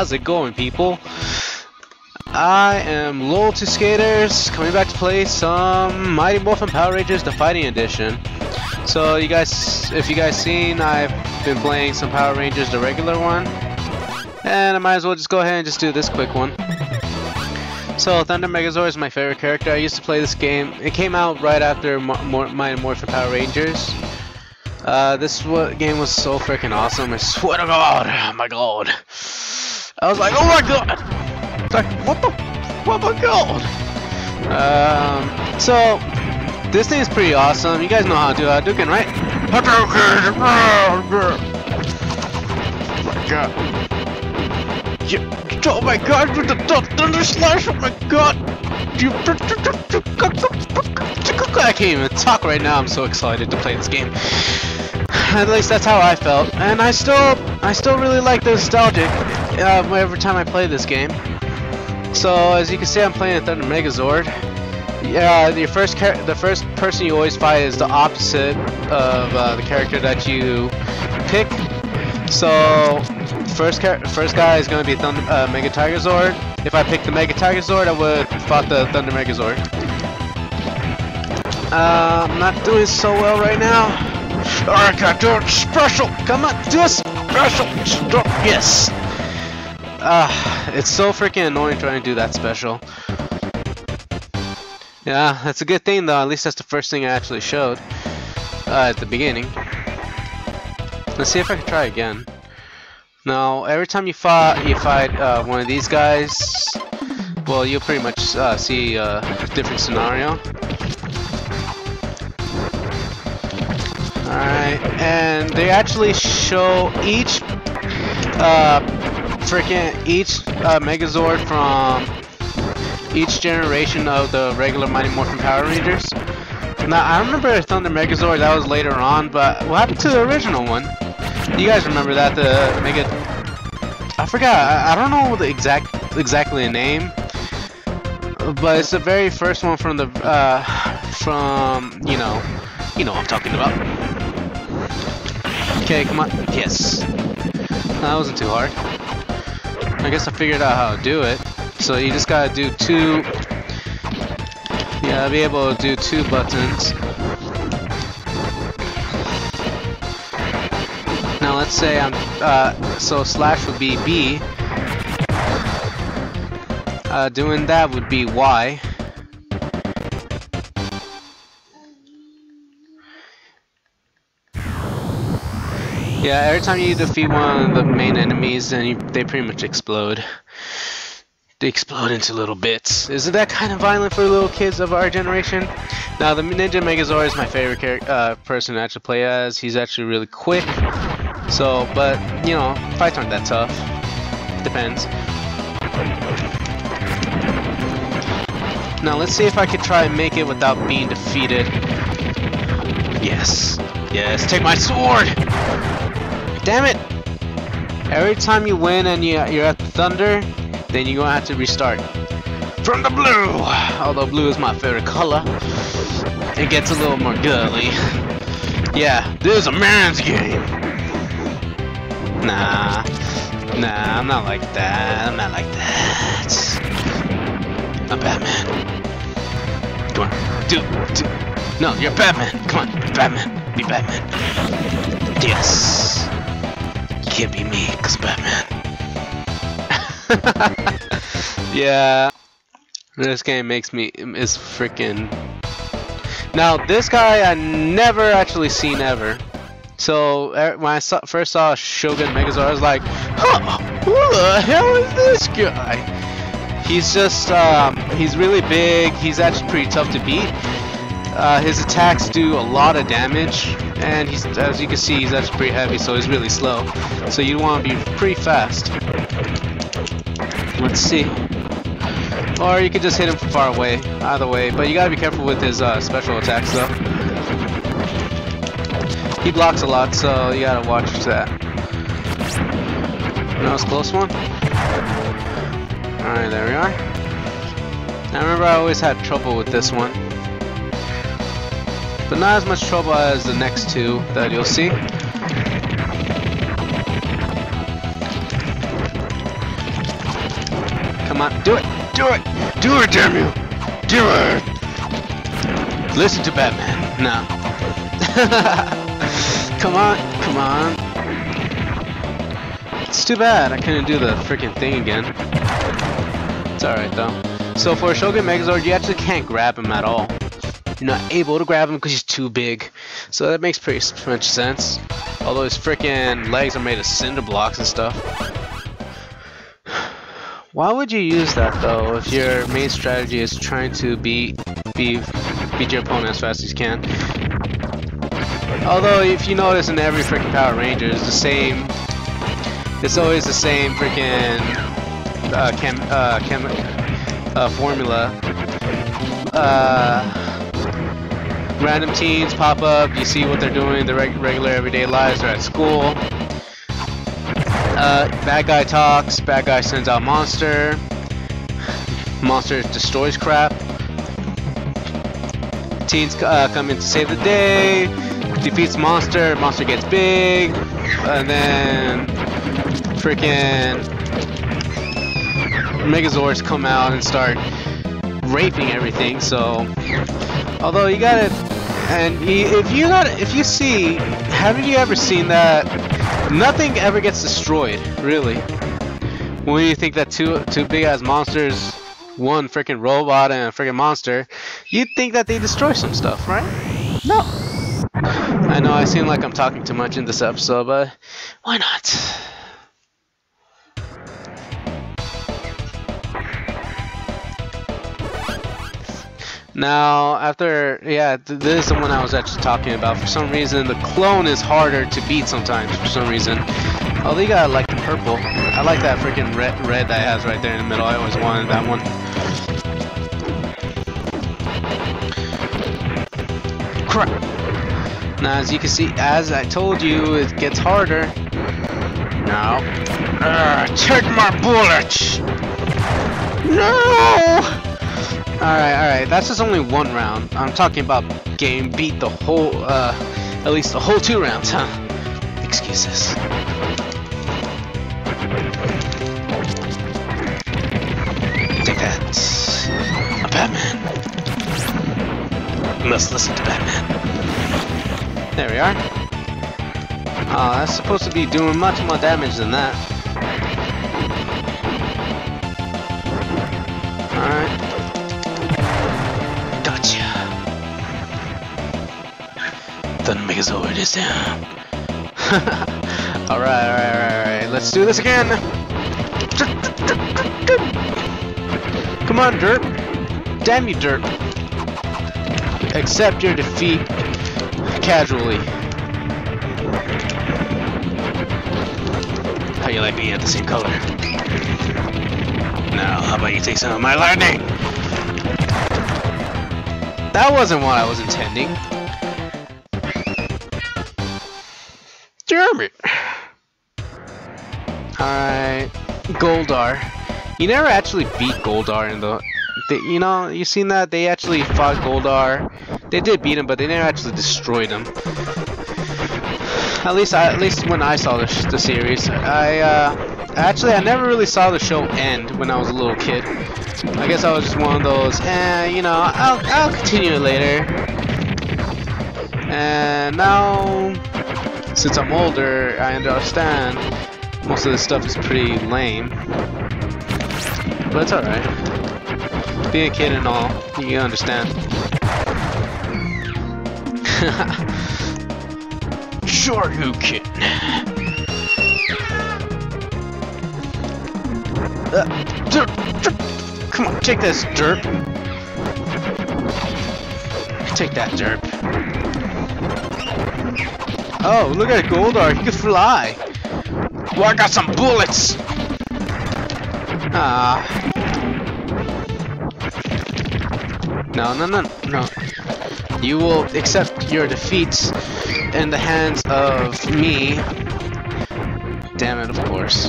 How's it going, people? I am Lol2Skaters, coming back to play some Mighty Morphin Power Rangers The Fighting Edition. So you guys, if you guys seen, I've been playing some Power Rangers, the regular one. And I might as well just go ahead and just do this quick one. So Thunder Megazord is my favorite character. I used to play this game. It came out right after Mighty Morphin Power Rangers. Uh, this game was so freaking awesome. I swear to God, oh my God. I was like, oh my God. Like, what the? Oh my God. Um, so this thing is pretty awesome. You guys know how to do Hadouken, right? Hadouken! Oh my God. Oh my God! With the thunder slash! Oh my God! I can't even talk right now. I'm so excited to play this game. At least that's how I felt, and I still, I still really like the nostalgic uh, every time I play this game. So as you can see, I'm playing a Thunder Megazord. Yeah, your first the first person you always fight is the opposite of uh, the character that you pick. So first first guy is going to be Thunder uh, Mega Tigerzord. If I pick the Mega Tigerzord, I would fought the Thunder Megazord. Uh, I'm not doing so well right now. I can't do it special. Come on, do a special. Yes. Ah, uh, it's so freaking annoying trying to do that special. Yeah, that's a good thing though. At least that's the first thing I actually showed uh, at the beginning. Let's see if I can try again. Now, every time you fight, you fight uh, one of these guys, well, you'll pretty much uh, see a different scenario. Alright, and they actually show each uh, freaking each uh, Megazord from each generation of the regular Mighty Morphin Power Rangers. Now, I remember Thunder Megazord, that was later on, but what happened to the original one? You guys remember that, the Mega... I forgot, I, I don't know the exact exactly the name, but it's the very first one from the, uh, from, you know, you know what I'm talking about. Okay, come on. Yes. That wasn't too hard. I guess I figured out how to do it. So you just gotta do two... Yeah, I'll be able to do two buttons. Now let's say I'm... Uh, so slash would be B. Uh, doing that would be Y. Yeah, every time you defeat one of the main enemies, then you, they pretty much explode. They explode into little bits. Isn't that kind of violent for little kids of our generation? Now, the Ninja Megazord is my favorite uh, person to actually play as. He's actually really quick. So, but, you know, fights aren't that tough. Depends. Now, let's see if I can try and make it without being defeated. Yes. Yes, take my sword! Damn it! Every time you win and you, you're at the Thunder, then you're gonna have to restart. From the blue! Although blue is my favorite color, it gets a little more girly. Yeah, this is a man's game! Nah. Nah, I'm not like that. I'm not like that. I'm Batman. Come on. Do, do. No, you're Batman. Come on, Batman. Be Batman. Yes can't be me, cause Batman. yeah, this game makes me is freaking. Now this guy I never actually seen ever. So when I saw, first saw Shogun Megazord, I was like, huh, who the hell is this guy? He's just, um, he's really big. He's actually pretty tough to beat. Uh, his attacks do a lot of damage, and he's, as you can see, he's actually pretty heavy, so he's really slow. So you want to be pretty fast. Let's see. Or you could just hit him from far away, either way. But you gotta be careful with his uh, special attacks, though. He blocks a lot, so you gotta watch that. That was a close one. Alright, there we are. I remember I always had trouble with this one but not as much trouble as the next two that you'll see. Come on, do it! Do it! Do it, damn you! Do it! Listen to Batman. No. come on, come on. It's too bad I couldn't do the freaking thing again. It's alright though. So for Shogun Megazord, you actually can't grab him at all. You're not able to grab him because he's too big. So that makes pretty much sense. Although his freaking legs are made of cinder blocks and stuff. Why would you use that though if your main strategy is trying to beat beat, beat your opponent as fast as you can? Although if you notice in every freaking Power Ranger it's the same it's always the same freaking uh, chem, uh, chem, uh, formula. Uh, Random teens pop up, you see what they're doing, their reg regular everyday lives, they're at school. Uh, bad guy talks, bad guy sends out monster. Monster destroys crap. Teens uh, come in to save the day, defeats monster, monster gets big, and then freaking Megazords come out and start raping everything, so although you gotta and if you got if you see haven't you ever seen that? Nothing ever gets destroyed really. When you think that two two big ass monsters one freaking robot and a freaking monster you'd think that they destroy some stuff right? No. I know I seem like I'm talking too much in this episode but why not Now, after, yeah, th this is the one I was actually talking about. For some reason, the clone is harder to beat sometimes, for some reason. Oh, they got, like, the purple. I like that freaking red, red that has right there in the middle. I always wanted that one. Crap. Now, as you can see, as I told you, it gets harder. Now, uh, take my bullets! No! Alright, alright, that's just only one round. I'm talking about game beat the whole, uh, at least the whole two rounds, huh? Excuses. Take that. A Batman. You must listen to Batman. There we are. Oh, that's supposed to be doing much more damage than that. Is alright, alright, alright, alright. Let's do this again! Come on, Derp! Damn you, Derp! Accept your defeat casually. How you like being at the same color? Now, how about you take some of my lightning? That wasn't what I was intending. Goldar. You never actually beat Goldar in the. You know, you seen that? They actually fought Goldar. They did beat him, but they never actually destroyed him. At least, I, at least when I saw the, the series, I uh, actually I never really saw the show end when I was a little kid. I guess I was just one of those, eh, you know, I'll I'll continue later. And now since I'm older, I understand most of this stuff is pretty lame. But it's alright. Being a kid and all, you understand. sure you can. Uh. Come on, take this, derp. Take that, derp. Oh, look at Goldar, he can fly. Well, I got some bullets. Ah. No, no, no, no. You will accept your defeats in the hands of me. Damn it, of course.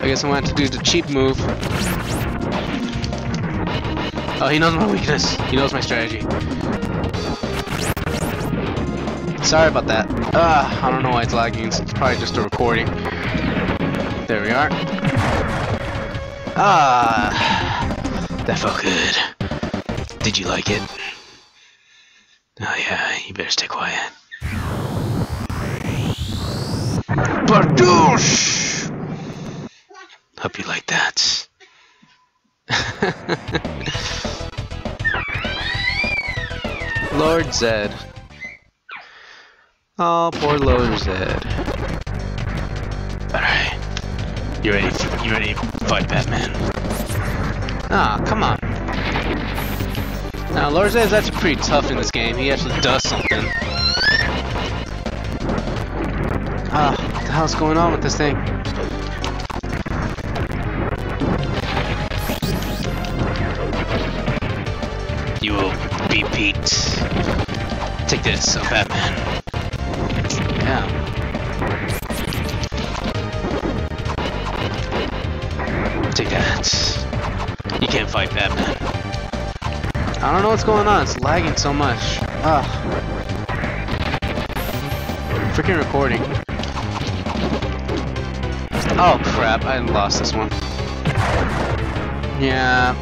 I guess I want to do the cheap move. Oh, he knows my weakness. He knows my strategy. Sorry about that. Uh, I don't know why it's lagging. It's probably just a recording. There we are. Ah, that felt good. Did you like it? Oh yeah, you better stay quiet. Bardouche! Hope you like that. Lord Zed. Oh, poor Lord Zed. Alright. You ready? You ready to fight Batman? Ah, come on. Now, Lord Zed's actually pretty tough in this game. He actually does something. Ah, what the hell's going on with this thing? You will be beat. Take this, oh Batman. Take that. You can't fight Batman. I don't know what's going on. It's lagging so much. Ugh. Freaking recording. Oh crap, I lost this one. Yeah,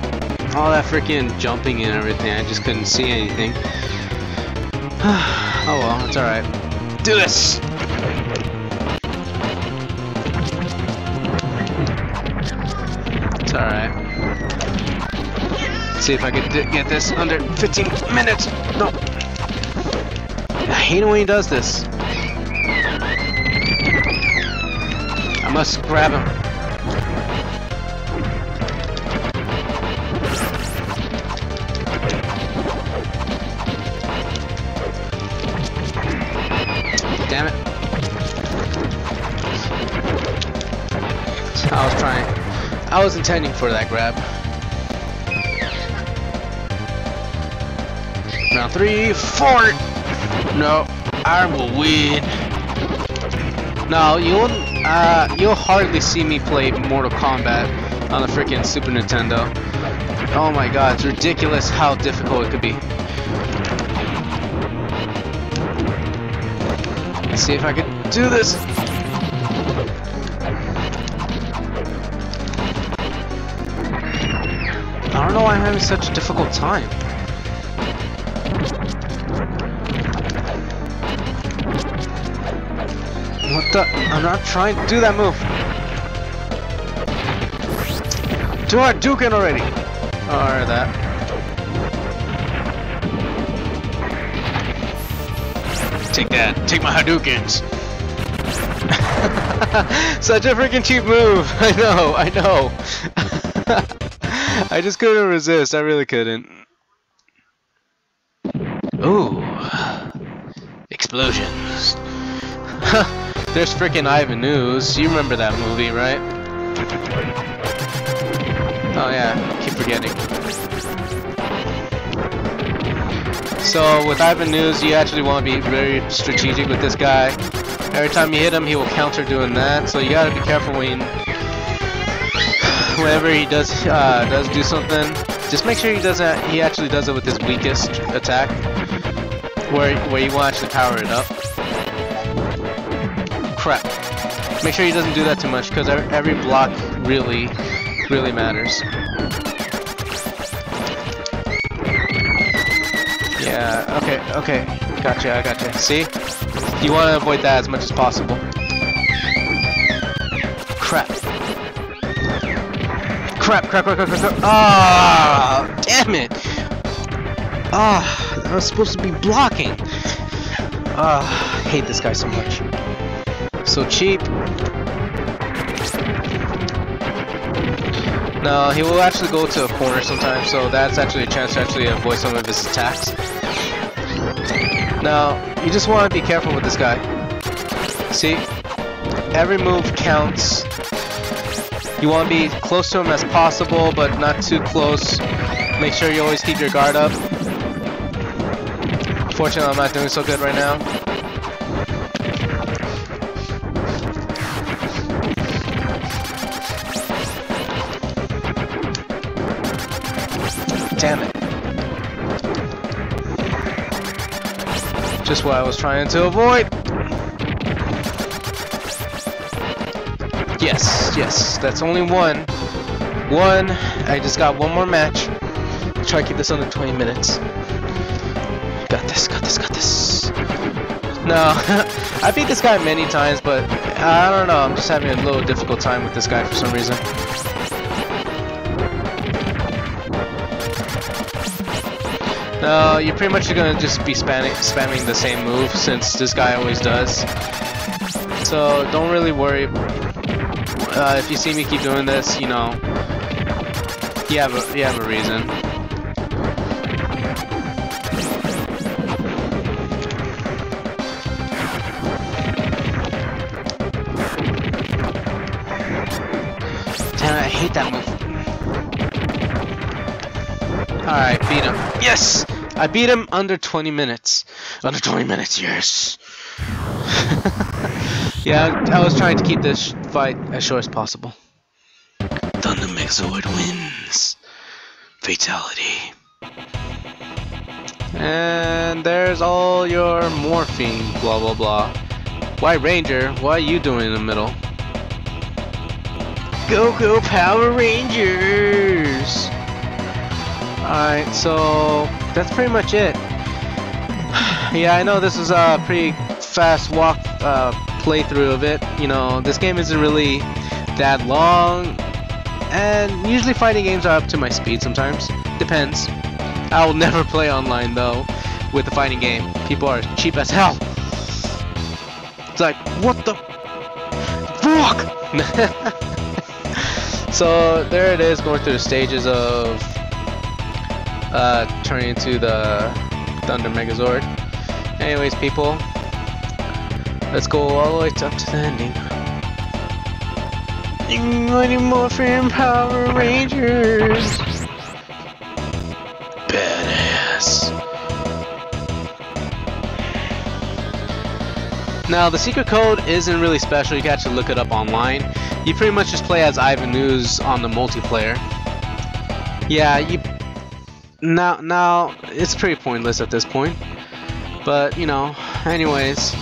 all that freaking jumping and everything, I just couldn't see anything. oh well, it's alright. Do this! It's alright. See if I can get this under 15 minutes! No! I hate when he does this. I must grab him. I was intending for that grab. Round three, four. No, I will win. Now, you'll uh, you'll hardly see me play Mortal Kombat on the freaking Super Nintendo. Oh my god, it's ridiculous how difficult it could be. Let's see if I can do this. Why I'm having such a difficult time. What the? I'm not trying to do that move. Do Hadouken already. Or that. Take that. Take my Hadoukens. Such a freaking cheap move. I know. I know. I just couldn't resist. I really couldn't. Ooh. Explosions. There's freaking Ivan Ooze. You remember that movie, right? Oh yeah, keep forgetting. So with Ivan Ooze, you actually want to be very strategic with this guy. Every time you hit him, he will counter doing that. So you gotta be careful when, whenever he does uh, does do something. Just make sure he does that. He actually does it with his weakest attack, where where you want to actually power it up. Crap. Make sure he doesn't do that too much, because every block really, really matters. Yeah, okay, okay. Gotcha, I gotcha. See? You want to avoid that as much as possible. Crap. Crap, crap, crap, crap, crap. Ah, damn it! Ah, I was supposed to be blocking. Ah, I hate this guy so much. So cheap. No, he will actually go to a corner sometimes, so that's actually a chance to actually avoid some of his attacks. Now, you just want to be careful with this guy. See? Every move counts. You want to be close to him as possible, but not too close. Make sure you always keep your guard up. Fortunately, I'm not doing so good right now. Damn it. Just what I was trying to avoid. Yes, yes, that's only one. One. I just got one more match. Try to keep this under 20 minutes. Got this, got this, got this. No, I beat this guy many times, but I don't know. I'm just having a little difficult time with this guy for some reason. No, you're pretty much gonna just be spamming, spamming the same move since this guy always does. So don't really worry. Uh, if you see me keep doing this, you know, you have a you have a reason. Damn I hate that move. Alright, beat him. Yes! I beat him under 20 minutes. Under 20 minutes, yes. yeah, I was trying to keep this fight as short as possible. Thunder wins. Fatality. And there's all your morphine, blah blah blah. White Ranger, what are you doing in the middle? Go go Power Rangers! Alright, so that's pretty much it. yeah, I know this is a pretty fast walk uh, playthrough of it. You know, this game isn't really that long, and usually fighting games are up to my speed sometimes. Depends. I will never play online though with the fighting game. People are cheap as hell. It's like, what the fuck? so there it is, going through the stages of uh, turning into the Thunder Megazord. Anyways, people, let's go all the way up to the ending. Mighty Morphin Power Rangers! Badass. Now, the secret code isn't really special, you can actually look it up online. You pretty much just play as Ivan Ooze on the multiplayer. Yeah, you now now it's pretty pointless at this point but you know anyways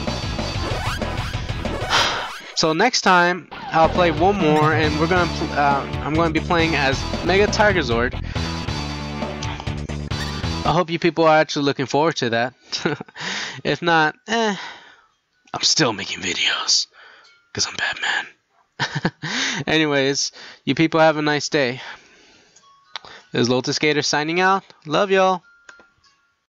so next time I'll play one more and we're gonna uh, I'm gonna be playing as Mega Tiger Zord. I hope you people are actually looking forward to that if not eh I'm still making videos because I'm Batman anyways you people have a nice day this is Lol2Skaters signing out. Love y'all.